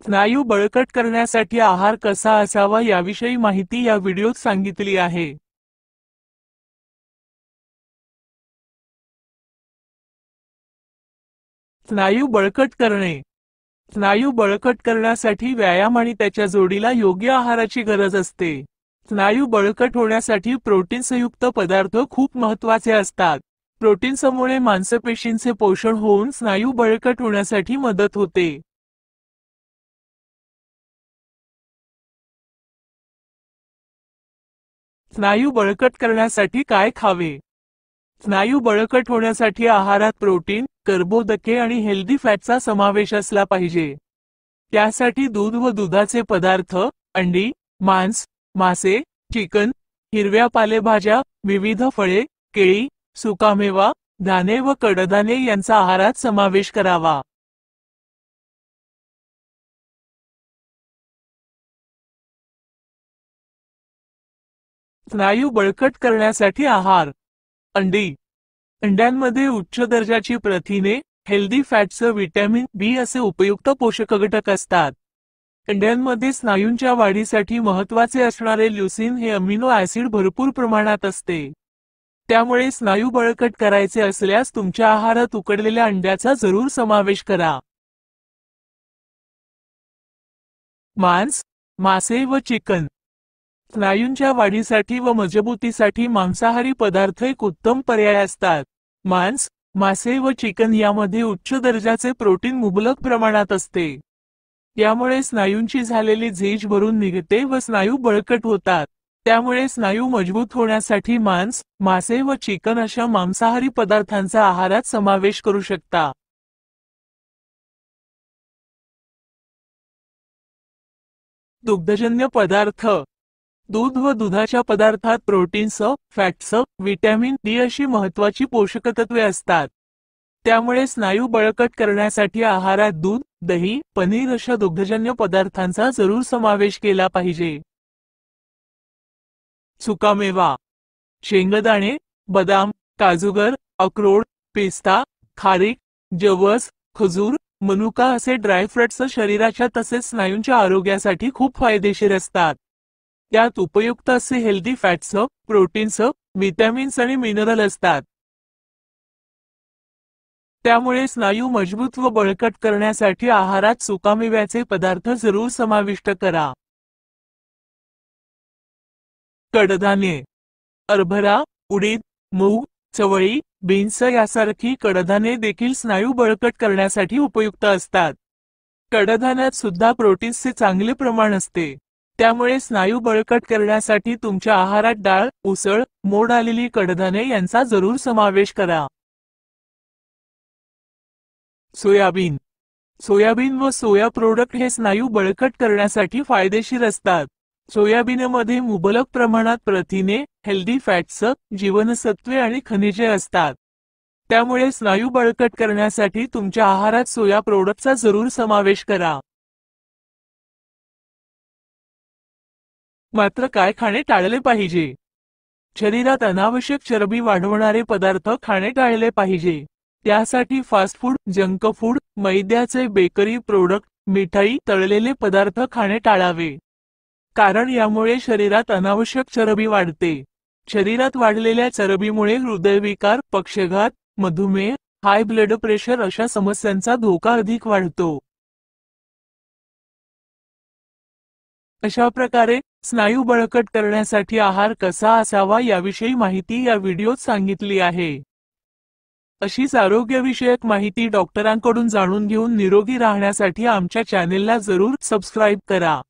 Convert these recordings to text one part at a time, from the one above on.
स्नायू बळकट करण्यासाठी आहार कसा असावा याविषयी माहिती या व्हिडिओत सांगितली आहे. स्नायू बळकट करणे. स्नायू बळकट करण्यासाठी व्यायाम आणि त्याच्या जोडीला योग्य आहाराची गरज असते. स्नायू बळकट होण्यासाठी प्रोटीनसयुक्त पदार्थ खूप महत्त्वाचे असतात. प्रोटीन्समुळे मांसपेशींचे पोषण होऊन स्नायू बळकट होण्यासाठी मदत होते. स्नायू बळकट करण्यासाठी काय खावे? स्नायू बळकट होण्यासाठी आहारात प्रोटीन कर्बोदके आणि हेल्दी फॅटचा समावेश असला पाहिजे. त्यासाठी दूध व दुधाचे पदार्थ अंडी मांस मासे चिकन हिरव्या पालेभाज्या विविध फळे केळी सुकामेवा धाने व कडधाने यांचा आहारात समावेश करावा. स्नायू बळकट करण्यासाठी आहार. अंडी. अंड्यांमध्ये उच्च दर्जाची प्रथिने हेल्दी फॅट्स व्हिटॅमिन बी असे उपयुक्त पोषक घटक असतात. अंड्यांमध्ये स्नायूंच्या वाढीसाठी महत्त्वाचे असणारे ल्युसिन हे अमिनो ऍसिड भरपूर प्रमाणात असते. त्यामुळे स्नायू बळकट करायचे असल्यास तुमच्या आहारात उकडलेल्या अंड्याचा जरूर समावेश करा. मांस मासे व चिकन. स्नायूंच्या वाढीसाठी व मजबूतीसाठी मांसाहारी पदार्थ एक उत्तम पर्याय असतात. मांस मासे व चिकन यामध्ये उच्च दर्जाचे प्रोटीन मुबलक प्रमाणात असते. यामुळे स्नायूंची झालेली झीज भरून निघते व स्नायू बळकट होतात. त्यामुळे स्नायू मजबूत होण्यासाठी मांस मासे व चिकन अशा मांसाहारी पदार्थांचा आहारात समावेश करू शकता. दुग्धजन्य पदार्थ दूध व दुधाच्या पदार्थात प्रोटीन्स फॅट्स व्हिटॅमिन डी अशी महत्वाची पोषक तत्वे असतात. त्यामुळे स्नायू बळकट करण्यासाठी आहारात दूध दही पनीर अशा दुग्धजन्य पदार्थांचा जरूर समावेश केला पाहिजे. सुकामेवा. शेंगदाणे बदाम काजूगर अक्रोड पिस्ता खारीक जवस खजूर मनुका असे ड्रायफ्रुट्स शरीराच्या तसेच स्नायूंच्या आरोग्यासाठी खूप फायदेशीर असतात. त्यात उपयुक्त असे हेल्दी फॅट्स प्रोटीन्स विटॅमिन्स आणि मिनरल असतात. त्यामुळे स्नायू मजबूत व बळकट करण्यासाठी आहारात सुकामेव्याचे पदार्थ जरूर समाविष्ट करा. कडधान्ये. हरभरा उडीद मूग चवळी बीन्स यासारखी कडधान्ये देखील स्नायू बळकट करण्यासाठी उपयुक्त असतात. कडधान्यात सुद्धा प्रोटीन्सचे चांगले प्रमाण असते. त्यामुळे स्नायू बळकट करण्यासाठी तुमच्या आहारात डाळ उसळ मोड आलेली कडधाने यांचा जरूर समावेश करा. सोयाबीन. सोयाबीन व सोया प्रोडक्ट हे स्नायू बळकट करण्यासाठी फायदेशीर असतात. सोयाबीनमध्ये मुबलक प्रमाणात प्रथिने हेल्दी फॅट्स जीवनसत्वे आणि खनिजे असतात. त्यामुळे स्नायू बळकट करण्यासाठी तुमच्या आहारात सोया प्रोडक्टचा जरूर समावेश करा. मात्र काय खाणे टाळले पाहिजे? शरीरात अनावश्यक चरबी वाढवणारे पदार्थ खाणे टाळले पाहिजे. त्यासाठी फास्ट फूड जंक फूड मैद्याचे बेकरी प्रोडक्ट मिठाई तळलेले पदार्थ खाणे टाळावे. कारण यामुळे शरीरात अनावश्यक चरबी वाढते. शरीरात वाढलेल्या चरबीमुळे हृदयविकार पक्षघात मधुमेह हाय ब्लड प्रेशर अशा समस्यांचा धोका अधिक वाढतो. अशा प्रकारे स्नायू बळकट करण्यासाठी आहार कसा असावा याविषयी माहिती या व्हिडिओत सांगितली आहे. अशीच आरोग्यविषयक माहिती डॉक्टरांकडून जाणून घेऊन निरोगी राहण्यासाठी आमच्या चॅनेलला जरूर सबस्क्राईब करा.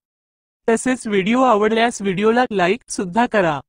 तसेच व्हिडिओ आवडल्यास व्हिडिओला लाईक सुद्धा करा.